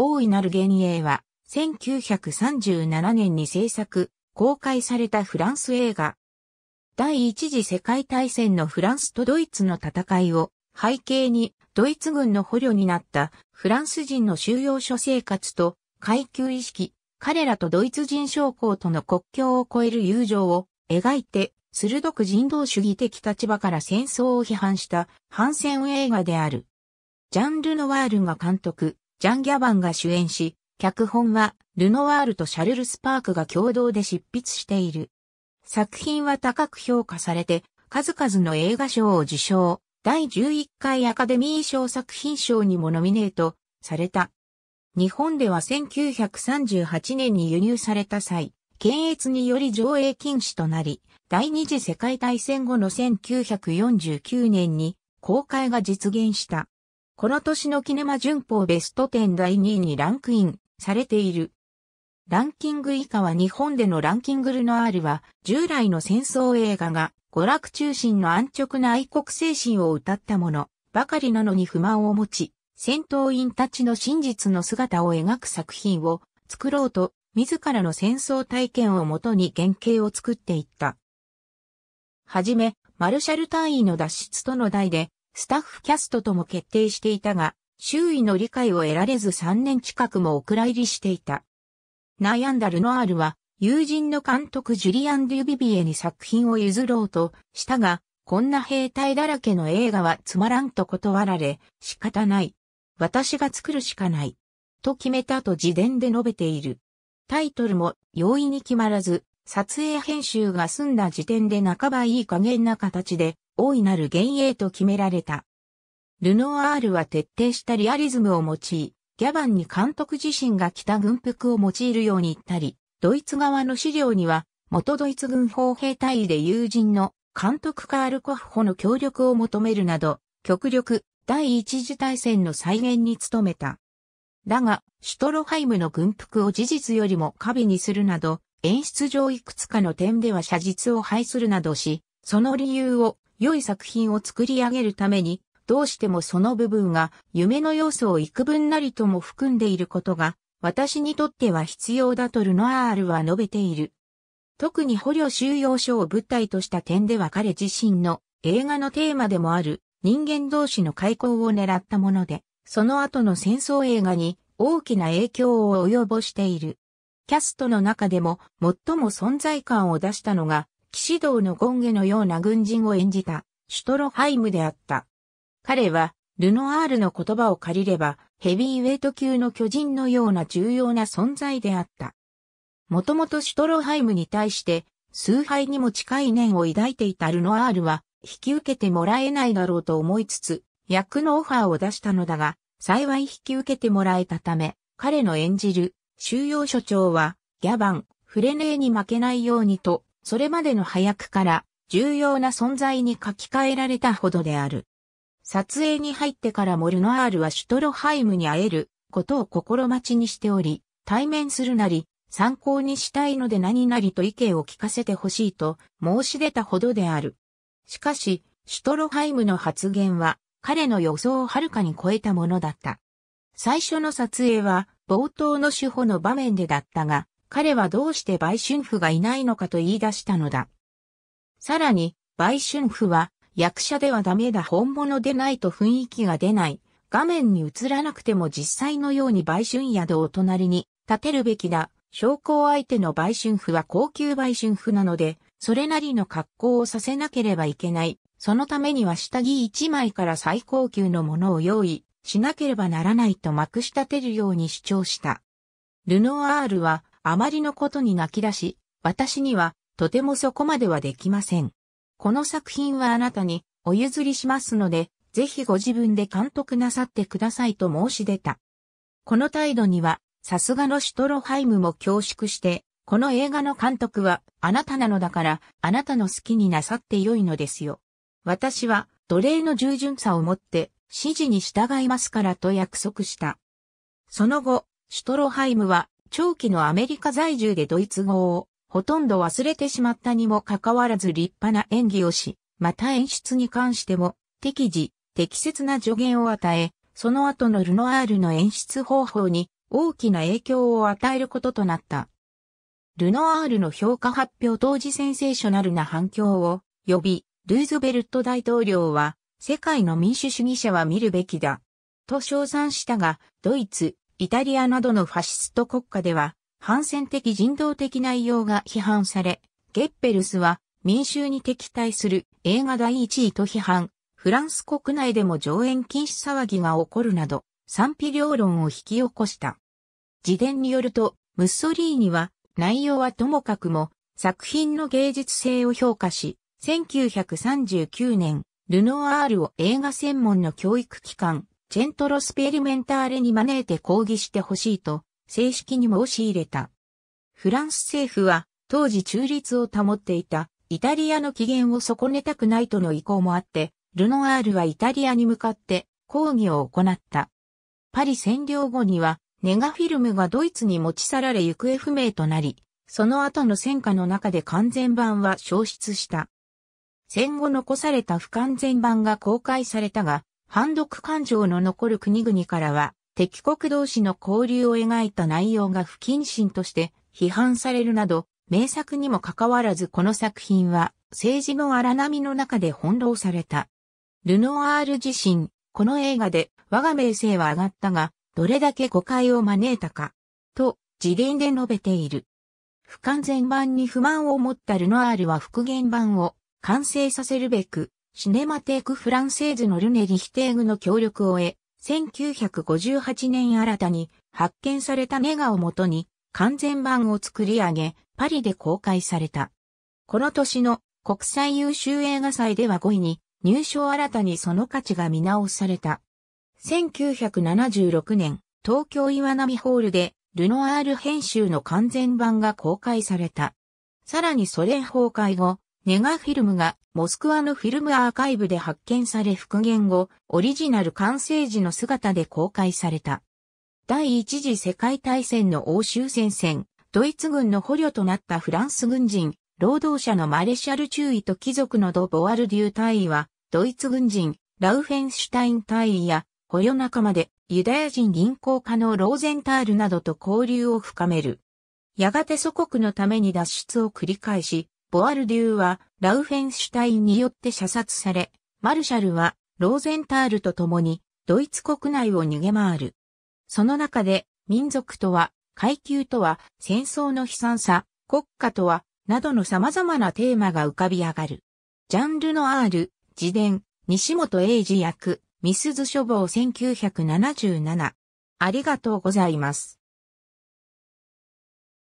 大いなる幻影は、1937年に制作、公開されたフランス映画。第一次世界大戦のフランスとドイツの戦いを背景にドイツ軍の捕虜になったフランス人の収容所生活と階級意識、彼らとドイツ人将校との国境を越える友情を描いて鋭く人道主義的立場から戦争を批判した反戦映画である。ジャン・ルノワールが監督、ジャン・ギャバンが主演し、脚本はルノワールとシャルル・スパークが共同で執筆している。作品は高く評価されて、数々の映画賞を受賞、第11回アカデミー賞作品賞にもノミネートされた。日本では1938年に輸入された際、検閲により上映禁止となり、第二次世界大戦後の1949年に公開が実現した。この年のキネマ旬報ベスト10第2位にランクインされている。ランキング以下は日本でのランキングルノアールは従来の戦争映画が娯楽中心の安直な愛国精神を歌ったものばかりなのに不満を持ち、戦闘員たちの真実の姿を描く作品を作ろうと自らの戦争体験をもとに原型を作っていった。はじめ、マルシャル隊員の脱出との題でスタッフキャストとも決定していたが、周囲の理解を得られず3年近くもお蔵入りしていた。悩んだルノアールは、友人の監督ジュリアン・デュビビエに作品を譲ろうとしたが、こんな兵隊だらけの映画はつまらんと断られ、仕方ない。私が作るしかない。と決めたと自伝で述べている。タイトルも容易に決まらず、撮影編集が済んだ時点で半ばいい加減な形で、大いなる幻影と決められた。ルノワールは徹底したリアリズムを用い、ギャバンに監督自身が着た軍服を用いるように言ったり、ドイツ側の資料には、元ドイツ軍砲兵隊で友人の監督カール・コフホの協力を求めるなど、極力第一次大戦の再現に努めた。だが、シュトロハイムの軍服を事実よりも過敏にするなど、演出上いくつかの点では写実を排するなどし、その理由を良い作品を作り上げるためにどうしてもその部分が夢の要素を幾分なりとも含んでいることが私にとっては必要だとルノアールは述べている。特に捕虜収容所を舞台とした点では彼自身の映画のテーマでもある人間同士の開口を狙ったもので、その後の戦争映画に大きな影響を及ぼしている。キャストの中でも最も存在感を出したのが、騎士道のゴンゲのような軍人を演じたシュトロハイムであった。彼は、ルノアールの言葉を借りれば、ヘビーウェイト級の巨人のような重要な存在であった。もともとシュトロハイムに対して、崇拝にも近い念を抱いていたルノアールは、引き受けてもらえないだろうと思いつつ、役のオファーを出したのだが、幸い引き受けてもらえたため、彼の演じる収容所長は、ギャバン、フレネーに負けないようにと、それまでの配役から重要な存在に書き換えられたほどである。撮影に入ってからモルノアールはシュトロハイムに会えることを心待ちにしており、対面するなり、参考にしたいので何なりと意見を聞かせてほしいと申し出たほどである。しかし、シュトロハイムの発言は彼の予想をはるかに超えたものだった。最初の撮影は冒頭の主歩の場面でだったが、彼はどうして売春婦がいないのかと言い出したのだ。さらに、売春婦は役者ではダメだ本物でないと雰囲気が出ない。画面に映らなくても実際のように売春宿を隣に立てるべきだ。証拠相手の売春婦は高級売春婦なので、それなりの格好をさせなければいけない。そのためには下着一枚から最高級のものを用意しなければならないとまくし立てるように主張した。ルノアールはあまりのことに泣き出し、私にはとてもそこまではできません。この作品はあなたにお譲りしますので、ぜひご自分で監督なさってくださいと申し出た。この態度には、さすがのシュトロハイムも恐縮して、この映画の監督はあなたなのだから、あなたの好きになさってよいのですよ。私は奴隷の従順さをもって指示に従いますからと約束した。その後、シュトロハイムは長期のアメリカ在住でドイツ語をほとんど忘れてしまったにもかかわらず立派な演技をし、また演出に関しても適時、適切な助言を与え、その後のルノアールの演出方法に大きな影響を与えることとなった。ルノアールの評価発表当時センセーショナルな反響を呼び、ルーズベルト大統領は、世界の民主主義者は見るべきだ。と称賛したが、ドイツ、イタリアなどのファシスト国家では、反戦的人道的内容が批判され、ゲッペルスは民衆に敵対する映画第1位と批判、フランス国内でも上演禁止騒ぎが起こるなど、賛否両論を引き起こした。自伝によると、ムッソリーニは内容はともかくも作品の芸術性を評価し、1939年、ルノワールを映画専門の教育機関、チェントロスペリメンターレに招いて抗議してほしいと、正式に申し入れた。フランス政府は、当時中立を保っていた、イタリアの機嫌を損ねたくないとの意向もあって、ルノワールはイタリアに向かって抗議を行った。パリ占領後には、ネガフィルムがドイツに持ち去られ行方不明となり、その後の戦火の中で完全版は消失した。戦後残された不完全版が公開されたが、反読感情の残る国々からは、敵国同士の交流を描いた内容が不謹慎として批判されるなど、名作にもかかわらずこの作品は政治の荒波の中で翻弄された。ルノワール自身、この映画で我が名声は上がったが、どれだけ誤解を招いたか、と自伝で述べている。不完全版に不満を持ったルノアールは復元版を完成させるべく、シネマテーク・フランセーズのルネ・リヒテーグの協力を得、1958年新たに発見されたネガをもとに完全版を作り上げ、パリで公開された。この年の国際優秀映画祭では5位に入賞新たにその価値が見直された。1976年、東京岩波ホールでルノアール編集の完全版が公開された。さらにソ連崩壊後、ネガフィルムがモスクワのフィルムアーカイブで発見され復元後、オリジナル完成時の姿で公開された。第一次世界大戦の欧州戦線、ドイツ軍の捕虜となったフランス軍人、労働者のマレシャル中尉と貴族のド・ボワルデュー大尉は、ドイツ軍人、ラウフェンシュタイン大尉や捕虜仲間でユダヤ人銀行家のローゼンタールなどと交流を深める。やがて祖国のために脱出を繰り返し、ボアルデューはラウフェンシュタインによって射殺され、マルシャルはローゼンタールと共にドイツ国内を逃げ回る。その中で民族とは、階級とは、戦争の悲惨さ、国家とは、などの様々なテーマが浮かび上がる。ジャンルの R、自伝、西本英二役、ミスズ処方1977。ありがとうございます。